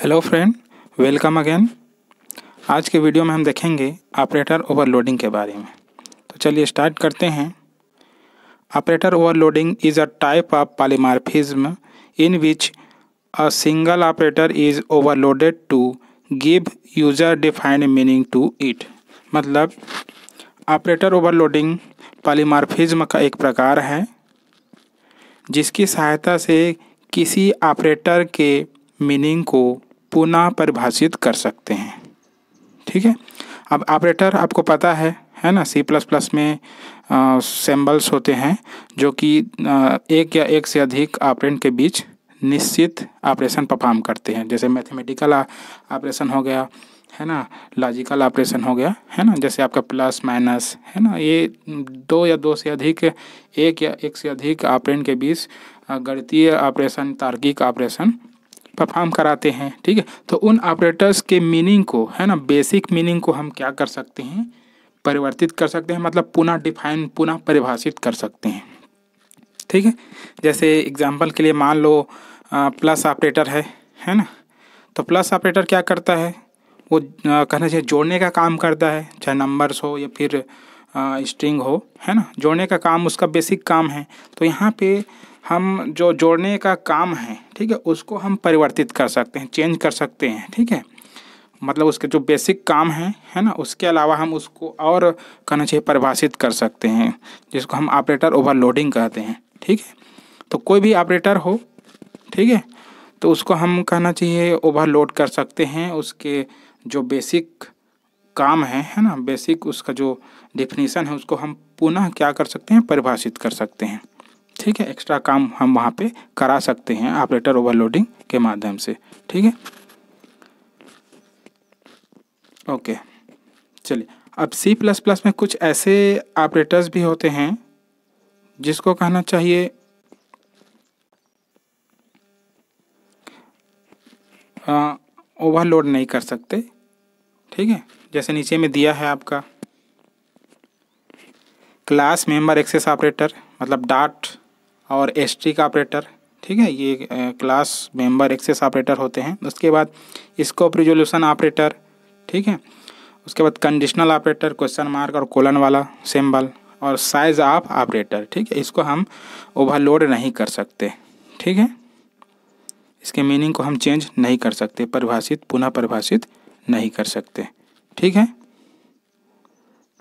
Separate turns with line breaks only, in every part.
Hello friend welcome again आज के video में हम देखेंगे ऑपरेटर ओवरलोडिंग के बारे में। तो चलिए स्टार्ट करते हैं। Operator overloading is a type of polymorphism in which a single operator is overloaded to give user defined meaning to it मतलब ऑपरेटर ओवरलोडिंग पॉलीमॉर्फिज्म का एक प्रकार है, जिसकी सहायता से किसी ऑपरेटर के मीनिंग को पुनः परिभाषित कर सकते हैं। ठीक है? अब ऑपरेटर, आपको पता है है ना? सी प्लस प्लस में सिंबल्स होते हैं, जो कि एक या एक से अधिक ऑपरेंट के बीच निश्चित ऑपरेशन परफॉर्म करते हैं। जैसे मैथमेटिकल ऑपरेशन हो गया, है ना? लॉजिकल ऑपरेशन हो गया, है ना? जैसे आपका प्लस माइनस है ना? ये दो या दो से अधिक, एक या एक से अधिक ऑपरेंट के बीच गणितीय ऑपरेशन, तार्किक ऑपरेशन परफॉर्म कराते हैं, ठीक है? तो उन ऑपरेटर्स के मीनिंग को, है ना बेसिक मीनिंग को हम क्या कर सकते हैं? परिवर्तित कर सकते हैं मतलब पुनः डिफाइन पुनः परिभाषित कर सकते हैं, ठीक है? जैसे एग्जांपल के लिए मान लो प्लस ऑपरेटर है है ना? तो प्लस ऑपरेटर क्या करता है? वो कहना चाहिए जोड़ने का काम करता है, चाहे नंबर्स हो या फिर स्ट्रिंग हो, है ना? जोड़ने का काम उसका बेसिक काम है। तो यहाँ पे हम जो जोड़ने का काम है, ठीक है, उसको हम परिवर्तित कर सकते हैं चेंज कर सकते हैं, ठीक है? मतलब उसके जो बेसिक काम है है ना, उसके अलावा हम उसको और कहना चाहिए परिभाषित कर सकते हैं, जिसको हम ऑपरेटर ओवरलोडिंग कहते हैं, ठीक है? तो कोई भी ऑपरेटर हो, ठीक है तो उसको हम कहना चाहिए ओवरलोड कर सकते हैं, उसके जो बेसिक काम है है ना बेसिक उसका जो डिफिनीसन है, उसको हम पुनः क्या कर सकते हैं, परिभाषित कर सकते हैं। ठीक है एक्स्ट्रा काम हम वहाँ पे करा सकते हैं ऑपरेटर ओवरलोडिंग के माध्यम से। ठीक है? ओके चलिए। अब सी प्लस प्लस में कुछ ऐसे ऑपरेटर्स भी होते हैं जिसको कहना चाहिए ओवरलोड नहीं कर सकते। ठीक है? जैसे नीचे में दिया है आपका। क्लास मेंबर एक्सेस ऑपरेटर मतलब डाट और एस्ट्रिक ऑपरेटर ठीक है, ये क्लास मेंबर एक्सेस ऑपरेटर होते हैं। उसके बाद स्कोप रिजोल्यूशन ऑपरेटर ठीक है, उसके बाद कंडीशनल ऑपरेटर क्वेश्चन मार्क और कोलन वाला सिंबल और साइज़ ऑफ़ ऑपरेटर ठीक है, इसको हम ओवरलोड नहीं कर सकते, ठीक है, इसके मीनिंग को हम चेंज नहीं कर सकते, परिभाषित, पुनः परिभाषित नहीं कर सकते, ठीक है,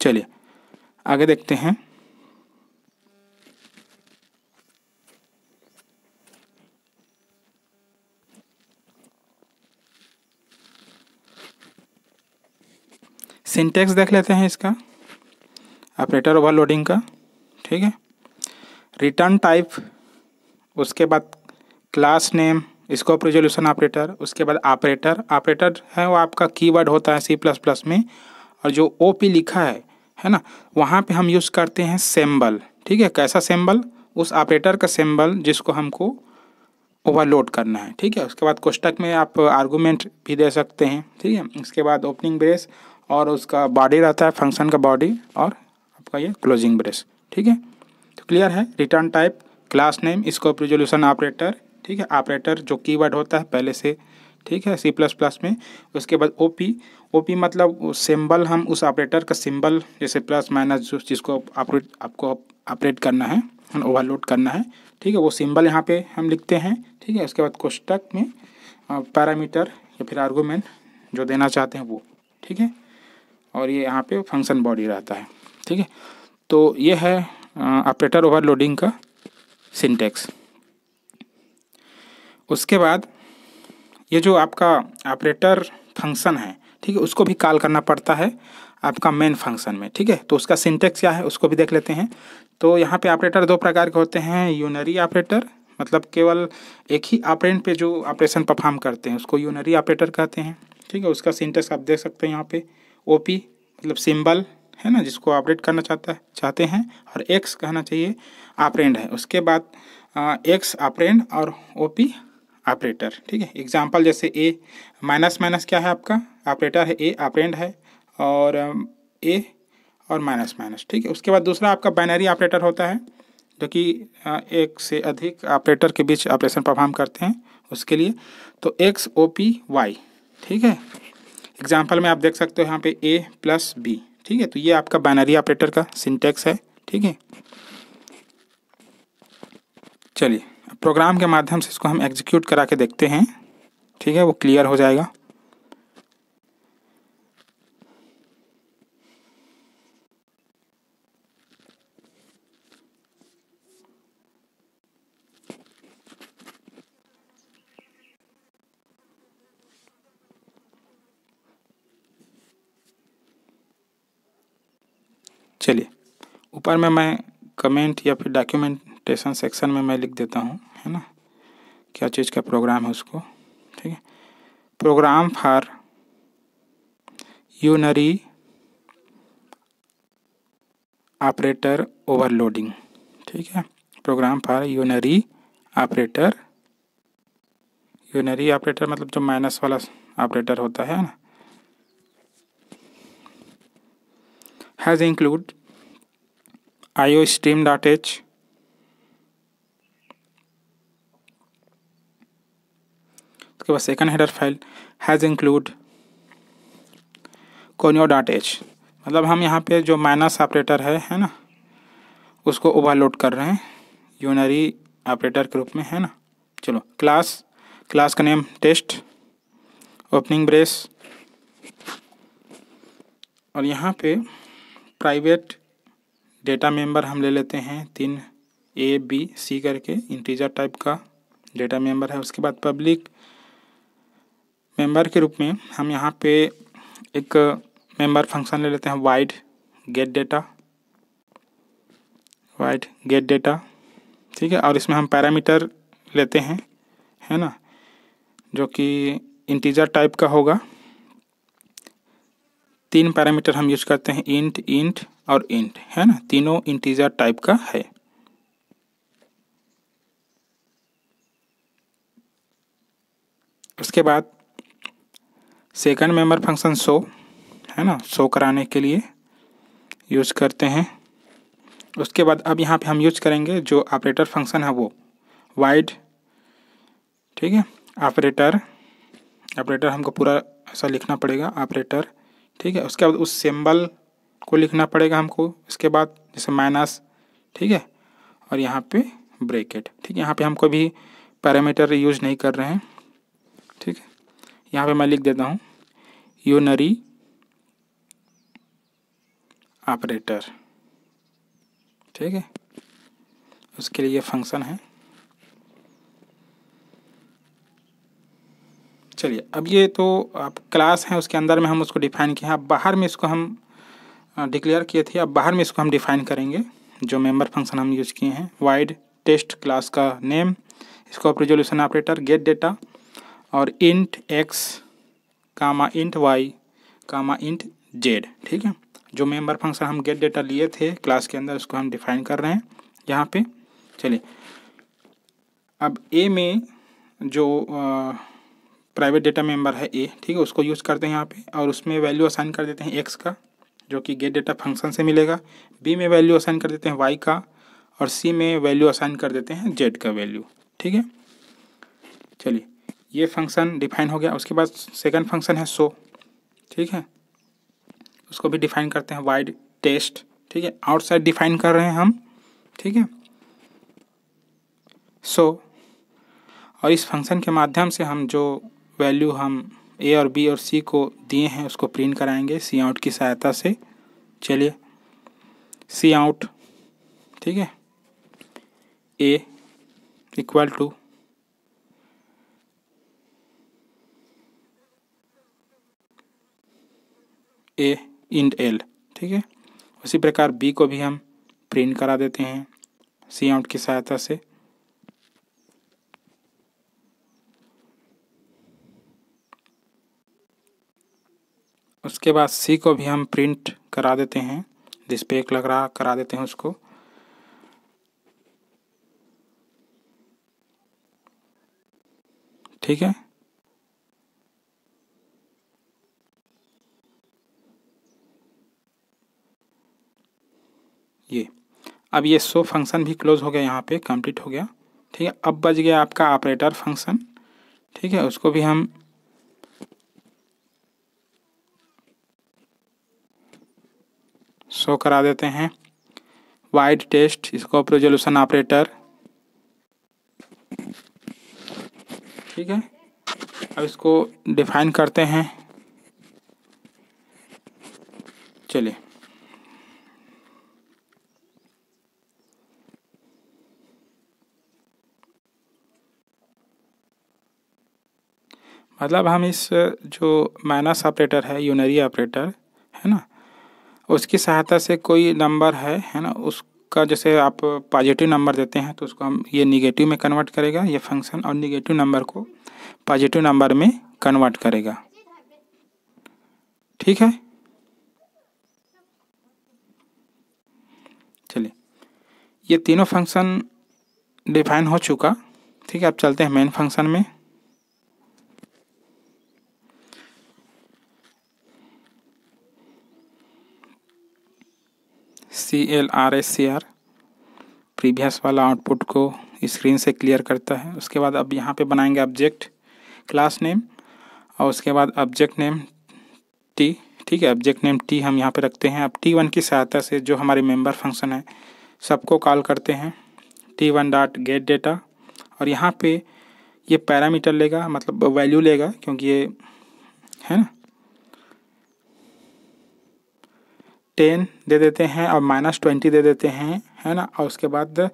चलिए, आगे देखते हैं। सिंटेक्स देख लेते हैं इसका। ऑपरेटर ओवरलोडिंग का, ठीक है? रिटर्न टाइप उसके बाद class name scope resolution operator उसके बाद ऑपरेटर ऑपरेटर है वो आपका कीवर्ड होता है सी प्लस प्लस में, और जो ओ पी लिखा है है ना? वहाँ पे हम यूज़ करते हैं सेम्बल ठीक है? कैसा सेम्बल उस ऑपरेटर का सेम्बल जिसको हमको ओवरलोड करना है, ठीक है? उसके बाद कोष्टक में आप आर्गूमेंट भी दे सकते हैं, ठीक है? उसके बाद ओपनिंग ब्रेस और उसका बॉडी रहता है फ़ंक्शन का बॉडी और आपका ये क्लोजिंग ब्रेस ठीक है? तो क्लियर है? Return type class name scope resolution operator ठीक है? ऑपरेटर जो कीवर्ड होता है पहले से, ठीक है? सी प्लस प्लस में। उसके बाद ओ पी ओ पी मतलब सिंबल हम उस ऑपरेटर का सिंबल जैसे प्लस माइनस जो जिसको ऑपरेट आपको ऑपरेट करना है ओवरलोड करना है, ठीक है? वो सिंबल यहाँ पे हम लिखते हैं, ठीक है? उसके बाद कोष्टक में पैरामीटर या फिर आर्गूमेंट जो देना चाहते हैं वो, ठीक है? और ये यहाँ पे फ़ंक्शन बॉडी रहता है, ठीक है? तो ये है ऑपरेटर ओवरलोडिंग का सिंटेक्स उसके बाद ये जो आपका ऑपरेटर फ़ंक्शन है, ठीक है, उसको भी कॉल करना पड़ता है आपका मेन फ़ंक्शन में, ठीक है? तो उसका सिंटेक्स क्या है, उसको भी देख लेते हैं। तो यहाँ पे ऑपरेटर दो प्रकार के होते हैं यूनरी ऑपरेटर मतलब केवल एक ही ऑपरेंट पे जो ऑपरेशन परफॉर्म करते हैं, उसको यूनरी ऑपरेटर कहते हैं, ठीक है? उसका सिंटेक्स आप देख सकते हैं यहाँ पे। ओपी मतलब सिंबल है ना, जिसको ऑपरेट करना चाहता चाहते हैं, और एक्स कहना चाहिए ऑपरेंड है। उसके बाद एक्स ऑपरेंड और ओपी ऑपरेटर ठीक है? एग्जांपल जैसे ए माइनस माइनस क्या है आपका? ऑपरेटर है ए ऑपरेंड है, और ए और माइनस माइनस ठीक है? उसके बाद दूसरा आपका बाइनरी ऑपरेटर होता है, जो कि एक से अधिक ऑपरेटर के बीच ऑपरेशन परफॉर्म करते हैं, उसके लिए। तो एक्स ओ पी वाई ठीक है? एग्ज़ाम्पल में आप देख सकते हो यहाँ पे ए प्लस बी ठीक है? तो ये आपका बाइनरी ऑपरेटर का सिंटेक्स है, ठीक है? चलिए प्रोग्राम के माध्यम से इसको हम एग्जीक्यूट करा के देखते हैं, ठीक है? वो क्लियर हो जाएगा चलिए ऊपर में मैं कमेंट या फिर डॉक्यूमेंटेशन सेक्शन में मैं लिख देता हूँ, है ना? क्या चीज़ का प्रोग्राम है उसको, ठीक है? Program for unary operator overloading ठीक है? Program for unary operator unary operator मतलब जो माइनस वाला ऑपरेटर होता है ना? हैज़ include iostream.h उसके बाद second header file has include conio dot H मतलब हम यहाँ पे जो माइनस ऑपरेटर है है ना? उसको ओवरलोड कर रहे हैं यूनरी ऑपरेटर के रूप में, है ना? चलो क्लास क्लास का नेम टेस्ट ओपनिंग ब्रेस और यहाँ पे प्राइवेट डेटा मेंबर हम ले लेते हैं तीन ए बी सी करके इंटीजर टाइप का डेटा मेंबर है। उसके बाद पब्लिक मेंबर के रूप में हम यहाँ पे एक मेंबर फ़ंक्शन ले लेते हैं void get data void get data ठीक है? और इसमें हम पैरामीटर लेते हैं, है ना? जो कि इंटीजर टाइप का होगा। तीन पैरामीटर हम यूज़ करते हैं इंट इंट और इंट है ना? तीनों इंटीजर टाइप का है। उसके बाद सेकंड मेंबर फ़ंक्शन शो है ना? शो कराने के लिए यूज़ करते हैं। उसके बाद अब यहाँ पे हम यूज़ करेंगे जो ऑपरेटर फ़ंक्शन है वो वाइड ठीक है? ऑपरेटर ऑपरेटर हमको पूरा ऐसा लिखना पड़ेगा ऑपरेटर ठीक है? उसके बाद उस सिंबल को लिखना पड़ेगा हमको। इसके बाद जैसे माइनस ठीक है? और यहाँ पे ब्रेकेट ठीक है? यहाँ पे हम कोई भी पैरामीटर यूज़ नहीं कर रहे हैं, ठीक है? यहाँ पे मैं लिख देता हूँ यूनरी ऑपरेटर ठीक है? उसके लिए फ़ंक्शन है। चलिए, अब ये तो आप क्लास हैं, उसके अंदर में हम उसको डिफाइन किए हैं। बाहर में इसको हम डिक्लेयर किए थे। अब बाहर में इसको हम डिफाइन करेंगे, जो मेंबर फ़ंक्शन हम यूज़ किए हैं। वाइड टेस्ट क्लास का नेम इसको रिजोल्यूशन ऑपरेटर गेट डेटा और int X comma int Y comma int Z ठीक है? जो मेंबर फ़ंक्शन हम गेट डेटा लिए थे क्लास के अंदर, उसको हम डिफाइन कर रहे हैं यहाँ पे। चलिए। अब ए में जो प्राइवेट डेटा मेंबर है ए ठीक है, उसको यूज़ करते हैं यहाँ पे, और उसमें वैल्यू असाइन कर देते हैं एक्स का। जो कि गेट डेटा फ़ंक्शन से मिलेगा। बी में वैल्यू असाइन कर देते हैं वाई का और सी में वैल्यू असाइन कर देते हैं जेड का वैल्यू ठीक है? चलिए, ये फ़ंक्शन डिफाइन हो गया। उसके बाद सेकंड फ़ंक्शन है सो ठीक है? उसको भी डिफाइन करते हैं वाइड टेस्ट ठीक है? आउटसाइड डिफाइन कर रहे हैं हम। ठीक है? सो और इस फ़ंक्शन के माध्यम से हम जो वैल्यू हम ए और बी और सी को दिए हैं, उसको प्रिंट कराएँगे सी आउट की सहायता से। चलिए सी आउट ठीक है? A equal to A endl ठीक है? उसी प्रकार बी को भी हम प्रिंट करा देते हैं सी आउट की सहायता से। उसके बाद सी को भी हम प्रिंट करा देते हैं। डिस्प्ले लग रहा करा देते हैं उसको। ठीक है? ये। अब ये सो फ़ंक्शन भी क्लोज हो गया यहाँ पे कंप्लीट हो गया। ठीक है? अब बच गया आपका ऑपरेटर फ़ंक्शन ठीक है? उसको भी हम शो करा देते हैं। Void test scope resolution operator ठीक है? अब इसको डिफाइन करते हैं। चलिए। मतलब हम इस जो माइनस ऑपरेटर है यूनरी ऑपरेटर है ना? उसकी सहायता से कोई नंबर है है ना? उसका जैसे आप पॉजिटिव नंबर देते हैं तो उसको हम ये निगेटिव में कन्वर्ट करेगा, ये फ़ंक्शन और निगेटिव नंबर को पॉजिटिव नंबर में कन्वर्ट करेगा। ठीक है? चलिए। ये तीनों फ़ंक्शन डिफाइन हो चुका। ठीक है, अब चलते हैं मेन फ़ंक्शन में। C L R S C R previous वाला आउटपुट को स्क्रीन से क्लियर करता है। उसके बाद अब यहाँ पे बनाएँगे ऑब्जेक्ट क्लास नेम और उसके बाद ऑब्जेक्ट नेम टी ठीक है? ऑब्जेक्ट नेम टी हम यहाँ पे रखते हैं। अब टी वन की सहायता से जो हमारे मेंबर फ़ंक्शन है, सबको कॉल करते हैं। T one dot get data और यहाँ पे ये पैरामीटर लेगा मतलब वैल्यू लेगा, क्योंकि ये, है ना? टेन दे देते हैं और माइनस ट्वेंटी दे देते हैं, है ना? और उसके बाद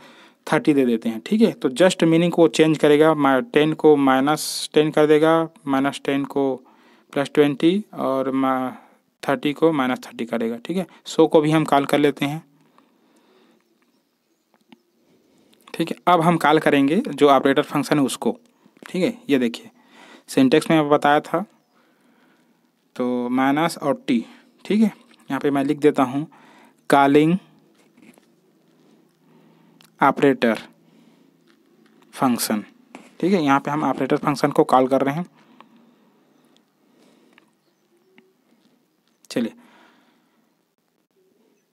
थर्टी दे देते हैं, ठीक है? तो जस्ट मीनिंग को चेंज करेगा टेन को माइनस टेन कर देगा, माइनस टेन को प्लस ट्वेंटी और थर्टी को माइनस थर्टी करेगा ठीक है? सो को भी हम कॉल कर लेते हैं, ठीक है? अब हम कॉल करेंगे जो ऑपरेटर फ़ंक्शन है उसको, ठीक है? ये देखिए, सिंटेक्स में बताया था तो माइनस और टी, ठीक है? यहाँ पे मैं लिख देता हूँ कॉलिंग ऑपरेटर फ़ंक्शन ठीक है, यहाँ पे हम ऑपरेटर फ़ंक्शन को कॉल कर रहे हैं। चलिए।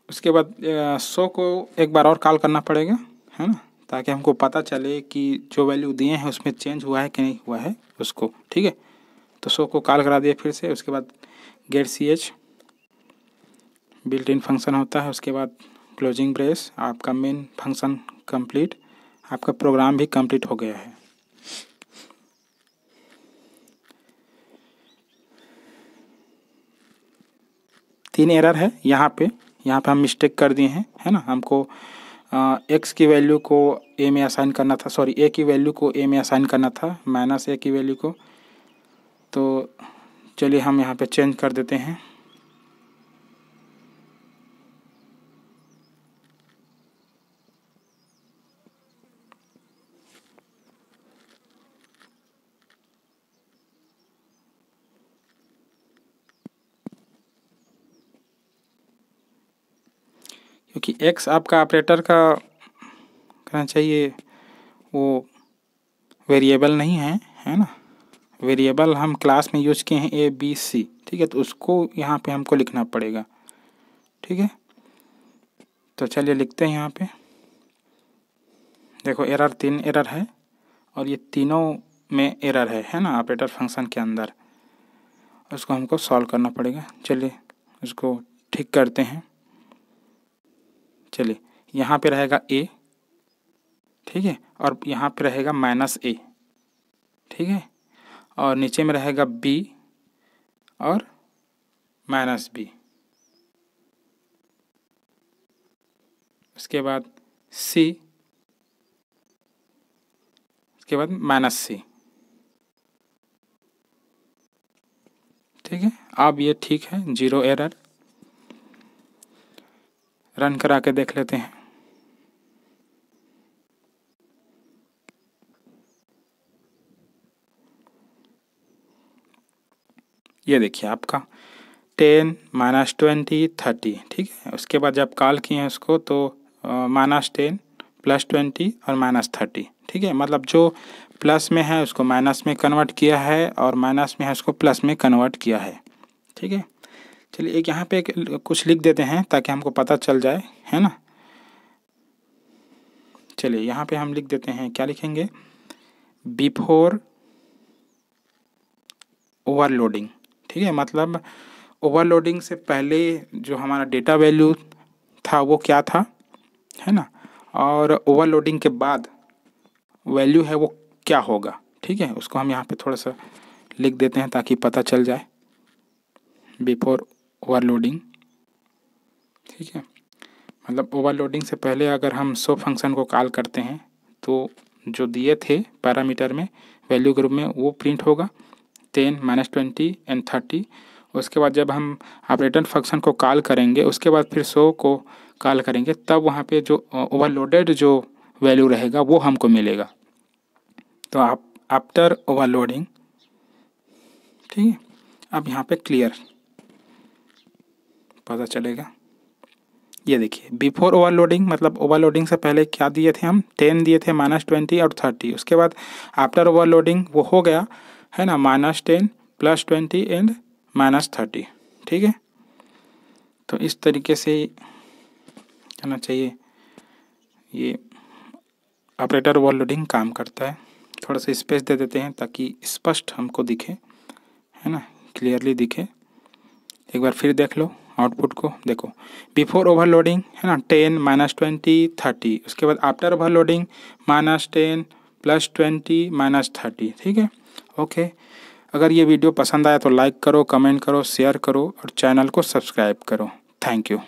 उसके बाद सो को एक बार और कॉल करना पड़ेगा, है ना? ताकि हमको पता चले कि जो वैल्यू दिए हैं, उसमें चेंज हुआ है कि नहीं हुआ है उसको। ठीक है? तो सो को कॉल करा दिए फिर से, उसके बाद get C H built in function होता है, उसके बाद क्लोजिंग ब्रेस आपका मेन फ़ंक्शन कंप्लीट आपका प्रोग्राम भी कंप्लीट हो गया है। तीन एरर है यहाँ पे यहाँ पे हम मिस्टेक कर दिए हैं, है ना? हमको एक्स की वैल्यू को ए में असाइन करना था सॉरी ए की वैल्यू को ए में असाइन करना था माइनस ए की वैल्यू को। तो चलिए हम यहाँ पे चेंज कर देते हैं क्योंकि एक्स आपका ऑपरेटर का कहना चाहिए, वो वेरिएबल नहीं है है ना? वेरिएबल हम क्लास में यूज़ किए हैं ए बी सी ठीक है? तो उसको यहाँ पे हमको लिखना पड़ेगा, ठीक है? तो चलिए लिखते हैं यहाँ पे। देखो एरर तीन एरर है और ये तीनों में एरर है है ना? ऑपरेटर फ़ंक्शन के अंदर। उसको हमको सॉल्व करना पड़ेगा। चलिए, उसको ठीक करते हैं। चलिए, यहाँ पे रहेगा ए ठीक है? और यहाँ पे रहेगा माइनस ए ठीक है? और नीचे में रहेगा बी और माइनस बी उसके बाद सी उसके बाद माइनस सी ठीक है? अब ये ठीक है ज़ीरो एरर रन करा के देख लेते हैं। ये देखिए आपका। टेन माइनस ट्वेंटी थर्टी, ठीक है? उसके बाद जब कॉल किए हैं उसको तो माइनस टेन प्लस ट्वेंटी और माइनस थर्टी, ठीक है? मतलब जो प्लस में है उसको माइनस में कन्वर्ट किया है और माइनस में है उसको प्लस में कन्वर्ट किया है, ठीक है? चलिए एक यहाँ पे एक कुछ लिख देते हैं ताकि हमको पता चल जाए, है ना? चलिए यहाँ पे हम लिख देते हैं, क्या लिखेंगे? बिफोर ओवरलोडिंग ठीक है? मतलब ओवरलोडिंग से पहले जो हमारा डेटा वैल्यू था वो क्या था, है ना? और ओवरलोडिंग के बाद वैल्यू है वो क्या होगा, ठीक है? उसको हम यहाँ पे थोड़ा सा लिख देते हैं ताकि पता चल जाए। बिफोर ओवरलोडिंग, ठीक है? मतलब ओवरलोडिंग से पहले अगर हम सो फ़ंक्शन को कॉल करते हैं तो जो दिए थे पैरामीटर में, वैल्यू ग्रुप में, वो प्रिंट होगा। Ten minus twenty and thirty. उसके बाद जब हम ऑपरेटर फ़ंक्शन को कॉल करेंगे, उसके बाद फिर सो को कॉल करेंगे, तब वहाँ पे जो ओवरलोडेड जो वैल्यू रहेगा, वो हमको मिलेगा। तो आप, आफ्टर ओवरलोडिंग, ठीक है? अब यहाँ पे क्लियर। पता चलेगा। ये देखिए बिफोर ओवरलोडिंग मतलब ओवरलोडिंग से पहले क्या दिए थे हम? टेन दिए थे माइनस ट्वेंटी और थर्टी उसके बाद आफ्टर ओवरलोडिंग वो हो गया, है ना? Minus ten plus twenty and minus thirty ठीक है? तो इस तरीके से कहना चाहिए। ये ऑपरेटर ओवरलोडिंग काम करता है। थोड़ा सा स्पेस दे देते हैं ताकि स्पष्ट हमको दिखे, है ना? क्लियरली दिखे। एक बार फिर देख लो। आउटपुट को, देखो। बिफोर ओवरलोडिंग है ना टेन माइनस ट्वेंटी थर्टी उसके बाद after overloading minus ten plus twenty minus thirty ठीक है? ओके अगर ये वीडियो पसंद आया तो लाइक करो कमेंट करो शेयर करो और चैनल को सब्सक्राइब करो। Thank you